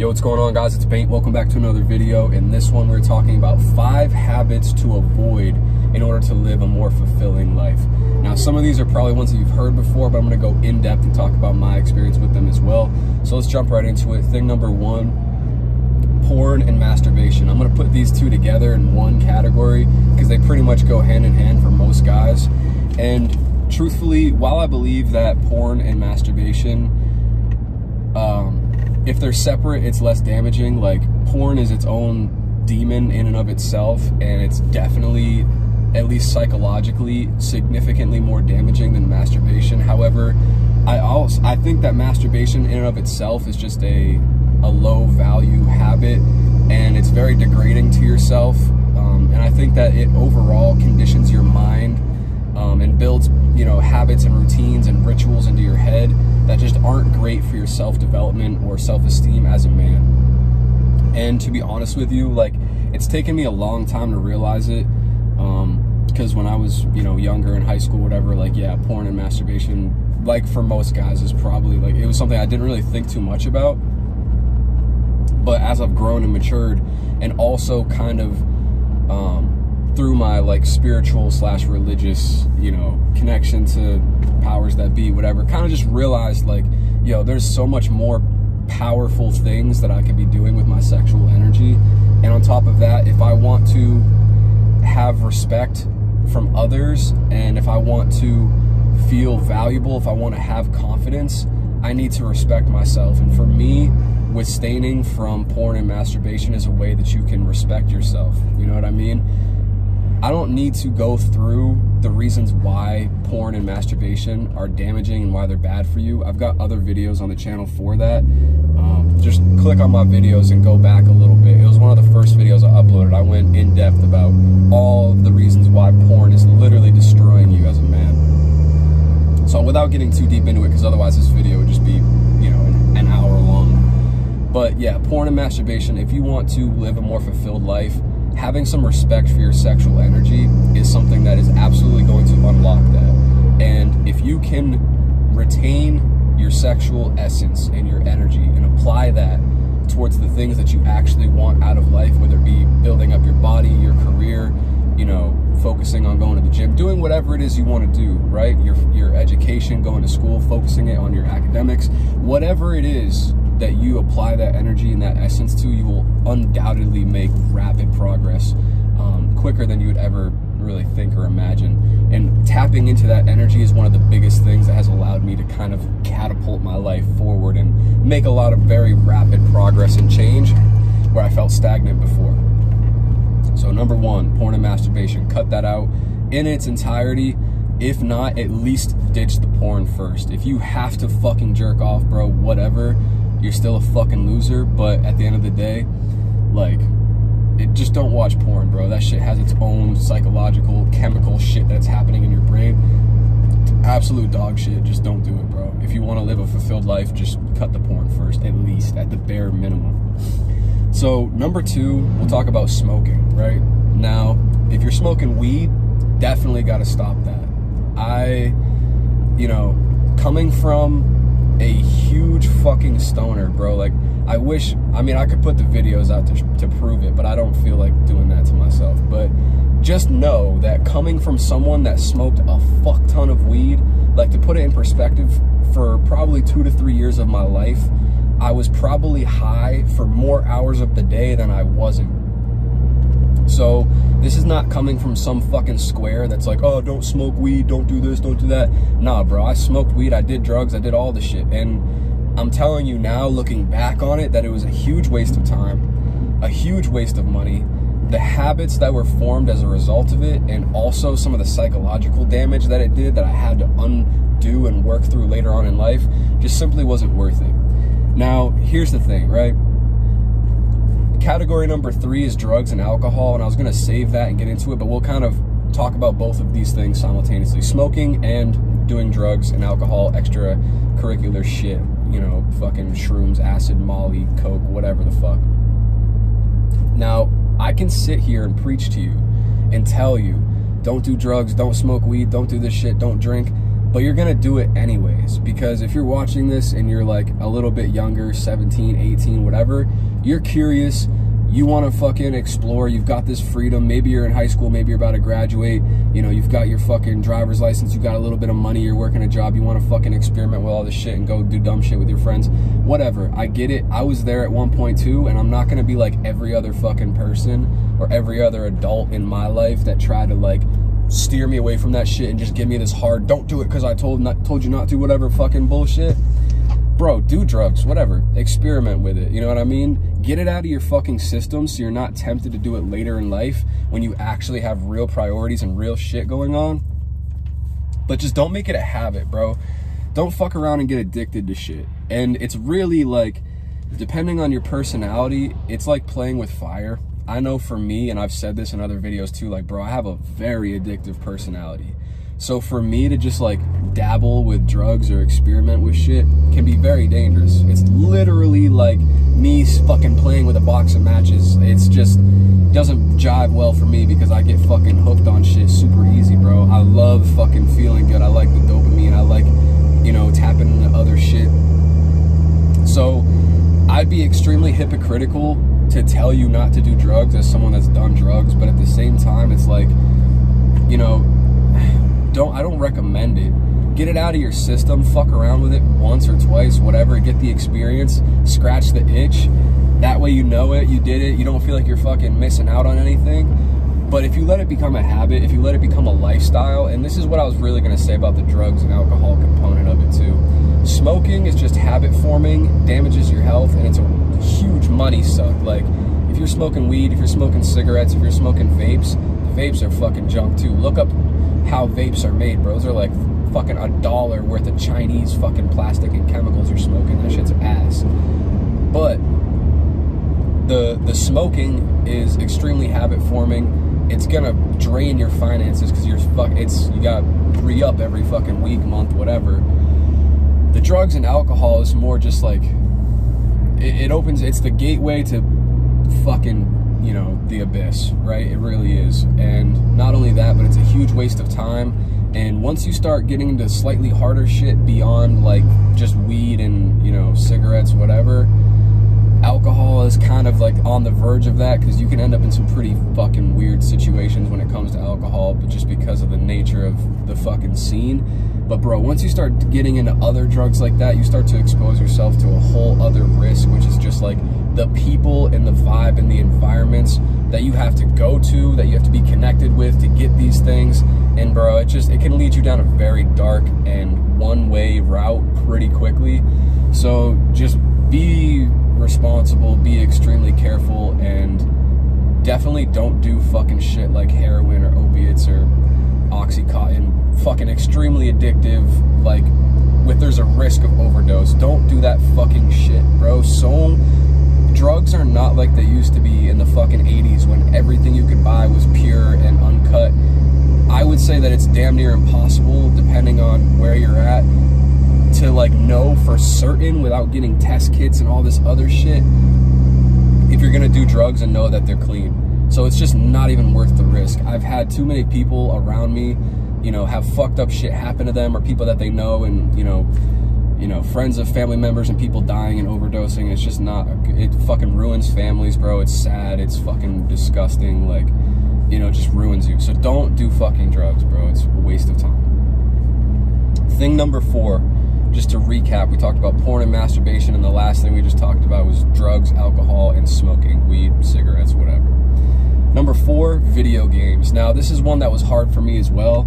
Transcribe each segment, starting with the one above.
Yo, what's going on guys? It's Bengt. Welcome back to another video. In this one, we're talking about five habits to avoid in order to live a more fulfilling life. Now, some of these are probably ones that you've heard before, but I'm gonna go in depth and talk about my experience with them as well. So let's jump right into it. Thing number one, porn and masturbation. I'm gonna put these two together in one category because they pretty much go hand in hand for most guys. And truthfully, while I believe that porn and masturbation, um, if they're separate, it's less damaging. Like porn is its own demon in and of itself, and it's definitely, at least psychologically, significantly more damaging than masturbation. However, I also I think that masturbation in and of itself is just a a low value habit, and it's very degrading to yourself. Um, and I think that it overall conditions your mind um, and builds you know habits and routines and rituals into your head that just aren't great for your self-development or self-esteem as a man. And to be honest with you like it's taken me a long time to realize it because um, when i was you know younger in high school whatever like yeah porn and masturbation like for most guys is probably like it was something i didn't really think too much about. But as i've grown and matured and also kind of um, through my like spiritual slash religious, you know, connection to powers that be, whatever, kind of just realized like, yo, there's so much more powerful things that I could be doing with my sexual energy. And on top of that, if I want to have respect from others and if I want to feel valuable, if I want to have confidence, I need to respect myself. And for me, withstanding from porn and masturbation is a way that you can respect yourself. You know what I mean? I don't need to go through the reasons why porn and masturbation are damaging and why they're bad for you. I've got other videos on the channel for that. Um, just click on my videos and go back a little bit. It was one of the first videos I uploaded. I went in depth about all the reasons why porn is literally destroying you as a man. So without getting too deep into it, because otherwise this video would just be, you know, an, an hour long. But yeah, porn and masturbation, if you want to live a more fulfilled life, having some respect for your sexual energy is something that is absolutely going to unlock that. And if you can retain your sexual essence and your energy and apply that towards the things that you actually want out of life, whether it be building up your body, your career, you know, focusing on going to the gym, doing whatever it is you want to do, right? Your your education, going to school, focusing it on your academics, whatever it is that you apply that energy and that essence to, you will undoubtedly make rapid progress um, quicker than you would ever really think or imagine. And tapping into that energy is one of the biggest things that has allowed me to kind of catapult my life forward and make a lot of very rapid progress and change where I felt stagnant before. So number one, porn and masturbation, cut that out in its entirety. If not, at least ditch the porn first. If you have to fucking jerk off, bro, whatever, you're still a fucking loser. But at the end of the day, like, it, just don't watch porn, bro. That shit has its own psychological, chemical shit that's happening in your brain. Absolute dog shit. Just don't do it, bro. If you want to live a fulfilled life, just cut the porn first, at least, at the bare minimum. So, number two, we'll talk about smoking, right? Now, if you're smoking weed, definitely got to stop that. I, you know, coming from a huge fucking stoner, bro. Like, I wish, I mean, I could put the videos out to, to prove it, but I don't feel like doing that to myself. But just know that coming from someone that smoked a fuck ton of weed, like to put it in perspective, for probably two to three years of my life, I was probably high for more hours of the day than I wasn't. So this is not coming from some fucking square that's like, oh, don't smoke weed, don't do this, don't do that. Nah, bro, I smoked weed, I did drugs, I did all the shit. And I'm telling you now, looking back on it, that it was a huge waste of time, a huge waste of money. The habits that were formed as a result of it, and also some of the psychological damage that it did that I had to undo and work through later on in life, just simply wasn't worth it. Now, here's the thing, right? Category number three is drugs and alcohol, and I was gonna save that and get into it, but we'll kind of talk about both of these things simultaneously smoking and doing drugs and alcohol, extracurricular shit, you know, fucking shrooms, acid, molly, coke, whatever the fuck. Now, I can sit here and preach to you and tell you, don't do drugs, don't smoke weed, don't do this shit, don't drink. But you're gonna do it anyways because if you're watching this and you're like a little bit younger 17 18 whatever you're curious you want to fucking explore you've got this freedom maybe you're in high school maybe you're about to graduate you know you've got your fucking driver's license you got a little bit of money you're working a job you want to fucking experiment with all this shit and go do dumb shit with your friends whatever i get it. I was there at one point too and i'm not gonna be like every other fucking person or every other adult in my life that tried to like steer me away from that shit and just give me this hard don't do it because i told not told you not to whatever fucking bullshit. Bro do drugs whatever. Experiment with it you know what i mean? Get it out of your fucking system so you're not tempted to do it later in life when you actually have real priorities and real shit going on. But just don't make it a habit bro. Don't fuck around and get addicted to shit. And it's really like depending on your personality it's like playing with fire I know for me, and I've said this in other videos too, like, bro, I have a very addictive personality. So for me to just like dabble with drugs or experiment with shit can be very dangerous. It's literally like me fucking playing with a box of matches. It's just doesn't jive well for me because I get fucking hooked on shit super easy, bro. I love fucking feeling good. I like the dopamine. I like, you know, tapping into other shit. So I'd be extremely hypocritical to tell you not to do drugs as someone that's done drugs, but at the same time, it's like, you know, don't I don't recommend it. Get it out of your system, fuck around with it once or twice, whatever, get the experience, scratch the itch. That way you know it, you did it, you don't feel like you're fucking missing out on anything. But if you let it become a habit, if you let it become a lifestyle, and this is what I was really gonna say about the drugs and alcohol component of it too. Smoking is just habit forming, damages your health, and it's a huge money suck. Like, if you're smoking weed, if you're smoking cigarettes, if you're smoking vapes, vapes are fucking junk too. Look up how vapes are made, bros. They're like fucking a dollar worth of Chinese fucking plastic and chemicals you're smoking. That shit's ass. But the the smoking is extremely habit forming. It's gonna drain your finances because you're fuck. It's you got re up every fucking week, month, whatever. The drugs and alcohol is more just like it, it opens. It's the gateway to fucking you know the abyss, right? It really is. And not only that, but it's a huge waste of time. And once you start getting into slightly harder shit beyond like just weed and you know cigarettes, whatever alcohol is kind of like on the verge of that because you can end up in some pretty fucking weird situations when it comes to alcohol, but just because of the nature of the fucking scene. But bro, once you start getting into other drugs like that, you start to expose yourself to a whole other risk, which is just like the people and the vibe and the environments that you have to go to, that you have to be connected with to get these things. And bro, it just it can lead you down a very dark and one-way route pretty quickly. So just be responsible, be extremely careful, and definitely don't do fucking shit like heroin or opiates or oxycontin. Fucking extremely addictive, like with there's a risk of overdose. Don't do that fucking shit, bro. So drugs are not like they used to be in the fucking 80s when everything you could buy was pure and uncut. I would say that it's damn near impossible, depending on where you're at, to like know for certain without getting test kits and all this other shit if you're gonna do drugs and know that they're clean. So it's just not even worth the risk. I've had too many people around me, you know, have fucked up shit happen to them or people that they know and, you know, you know, friends of family members and people dying and overdosing. It's just not, it fucking ruins families, bro. It's sad. It's fucking disgusting. Like, you know, just ruins you. So don't do fucking drugs, bro. It's a waste of time. Thing number four, just to recap, we talked about porn and masturbation, and the last thing we just talked about was drugs, alcohol, and smoking, weed, cigarettes, whatever. Number four, video games. Now, this is one that was hard for me as well.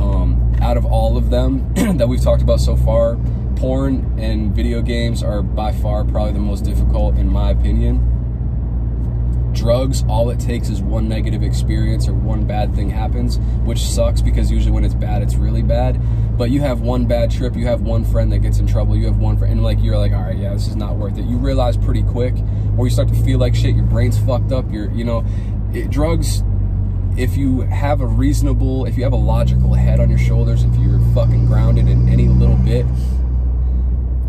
Um, out of all of them that we've talked about so far, porn and video games are by far probably the most difficult, in my opinion drugs, all it takes is one negative experience or one bad thing happens, which sucks because usually when it's bad, it's really bad. But you have one bad trip, you have one friend that gets in trouble, you have one friend, and like you're like, all right, yeah, this is not worth it. You realize pretty quick, or you start to feel like shit. Your brain's fucked up. You're, you know, it, drugs. If you have a reasonable, if you have a logical head on your shoulders, if you're fucking grounded in any little bit,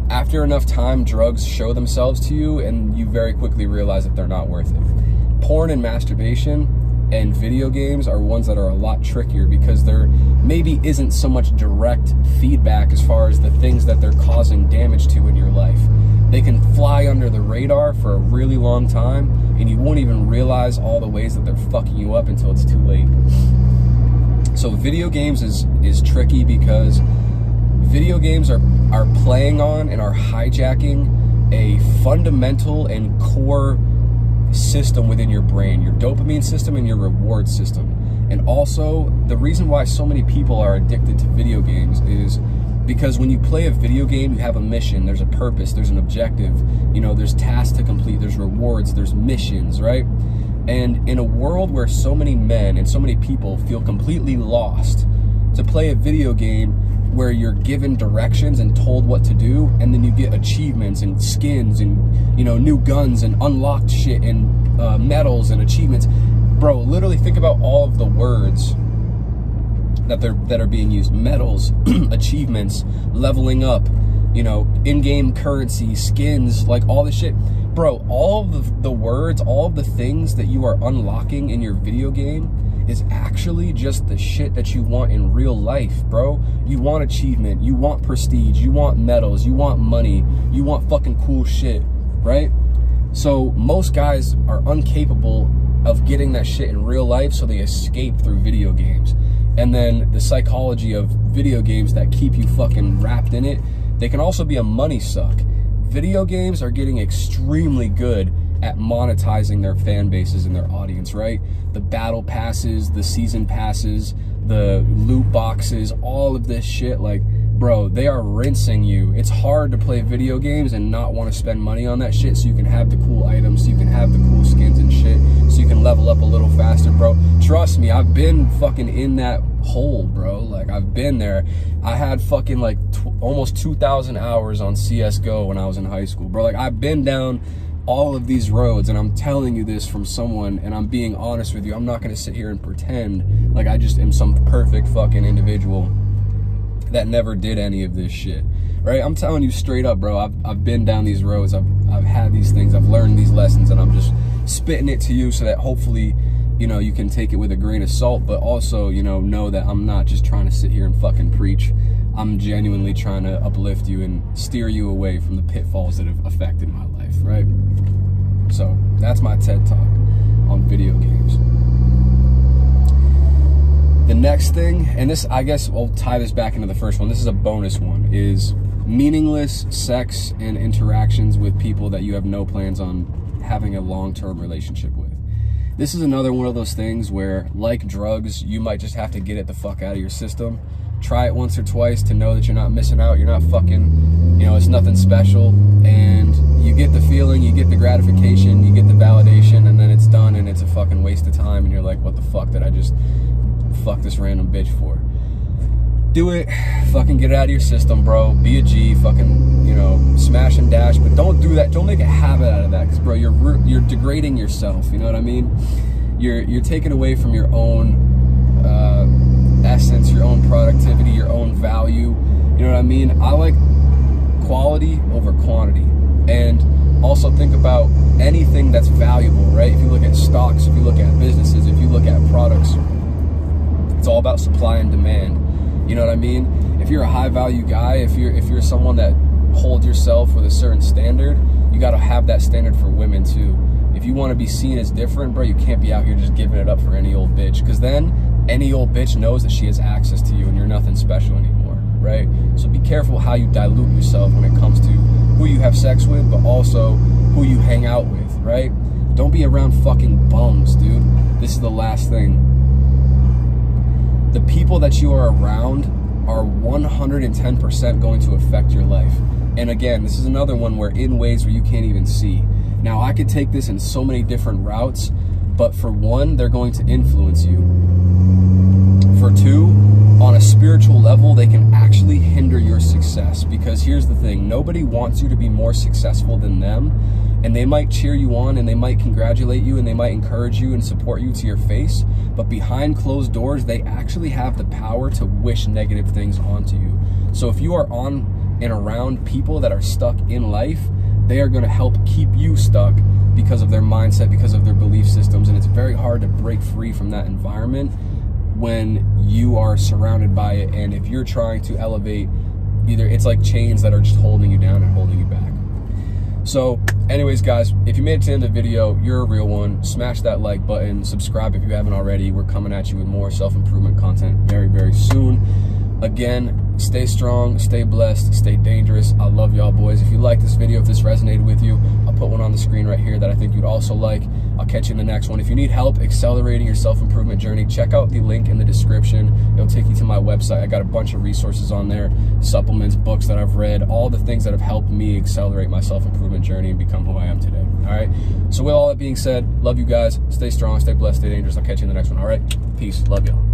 after enough time, drugs show themselves to you, and you very quickly realize that they're not worth it porn and masturbation, and video games are ones that are a lot trickier because there maybe isn't so much direct feedback as far as the things that they're causing damage to in your life. They can fly under the radar for a really long time and you won't even realize all the ways that they're fucking you up until it's too late. So video games is is tricky because video games are are playing on and are hijacking a fundamental and core system within your brain, your dopamine system and your reward system. And also, the reason why so many people are addicted to video games is because when you play a video game, you have a mission, there's a purpose, there's an objective, you know, there's tasks to complete, there's rewards, there's missions, right? And in a world where so many men and so many people feel completely lost, to play a video game where you're given directions and told what to do and then you get achievements and skins and you know new guns and unlocked shit and uh, medals and achievements. Bro literally think about all of the words that they're that are being used. Medals achievements leveling up you know in-game currency skins like all this shit. Bro all the, the words all the things that you are unlocking in your video game is actually just the shit that you want in real life, bro. You want achievement, you want prestige, you want medals, you want money, you want fucking cool shit, right? So most guys are incapable of getting that shit in real life, so they escape through video games. And then the psychology of video games that keep you fucking wrapped in it, they can also be a money suck. Video games are getting extremely good at monetizing their fan bases and their audience, right? The battle passes, the season passes, the loot boxes, all of this shit, like, bro, they are rinsing you. It's hard to play video games and not want to spend money on that shit so you can have the cool items, so you can have the cool skins and shit, so you can level up a little faster, bro. Trust me, I've been fucking in that hole, bro. Like, I've been there. I had fucking like almost 2,000 hours on CSGO when I was in high school, bro. Like, I've been down all of these roads and I'm telling you this from someone and I'm being honest with you. I'm not going to sit here and pretend like I just am some perfect fucking individual that never did any of this shit. Right? I'm telling you straight up, bro. I've, I've been down these roads. I've, I've had these things. I've learned these lessons and I'm just spitting it to you so that hopefully, you know, you can take it with a grain of salt, but also, you know, know that I'm not just trying to sit here and fucking preach. I'm genuinely trying to uplift you and steer you away from the pitfalls that have affected my life, right? So that's my TED Talk on video games. The next thing, and this, I guess I'll tie this back into the first one. This is a bonus one, is meaningless sex and interactions with people that you have no plans on having a long-term relationship with. This is another one of those things where, like drugs, you might just have to get it the fuck out of your system try it once or twice to know that you're not missing out. You're not fucking, you know, it's nothing special. And you get the feeling, you get the gratification, you get the validation, and then it's done and it's a fucking waste of time. And you're like, what the fuck did I just fuck this random bitch for? Do it, fucking get it out of your system, bro. Be a G, fucking, you know, smash and dash, but don't do that. Don't make a habit out of that, because, bro, you're you're degrading yourself. You know what I mean? You're you're taking away from your own. Uh, essence, your own productivity, your own value. You know what I mean? I like quality over quantity. And also think about anything that's valuable, right? If you look at stocks, if you look at businesses, if you look at products, it's all about supply and demand. You know what I mean? If you're a high value guy, if you're if you're someone that holds yourself with a certain standard, you got to have that standard for women too. If you want to be seen as different, bro, you can't be out here just giving it up for any old bitch. Because then any old bitch knows that she has access to you and you're nothing special anymore, right? So be careful how you dilute yourself when it comes to who you have sex with, but also who you hang out with, right? Don't be around fucking bums, dude. This is the last thing. The people that you are around are 110% going to affect your life. And again, this is another one where in ways where you can't even see. Now, I could take this in so many different routes, but for one, they're going to influence you for two, on a spiritual level, they can actually hinder your success. Because here's the thing nobody wants you to be more successful than them. And they might cheer you on and they might congratulate you and they might encourage you and support you to your face. But behind closed doors, they actually have the power to wish negative things onto you. So if you are on and around people that are stuck in life, they are going to help keep you stuck because of their mindset, because of their belief systems. And it's very hard to break free from that environment when you are surrounded by it. And if you're trying to elevate, either it's like chains that are just holding you down and holding you back. So, anyways, guys, if you made it to the end of the video, you're a real one. Smash that like button, subscribe if you haven't already. We're coming at you with more self improvement content very, very soon. Again, stay strong, stay blessed, stay dangerous. I love y'all, boys. If you like this video, if this resonated with you, I'll put one on the screen right here that I think you'd also like. I'll catch you in the next one. If you need help accelerating your self improvement journey, check out the link in the description. It'll take you to my website. I got a bunch of resources on there supplements, books that I've read, all the things that have helped me accelerate my self improvement journey and become who I am today. All right. So, with all that being said, love you guys. Stay strong, stay blessed, stay dangerous. I'll catch you in the next one. All right. Peace. Love y'all.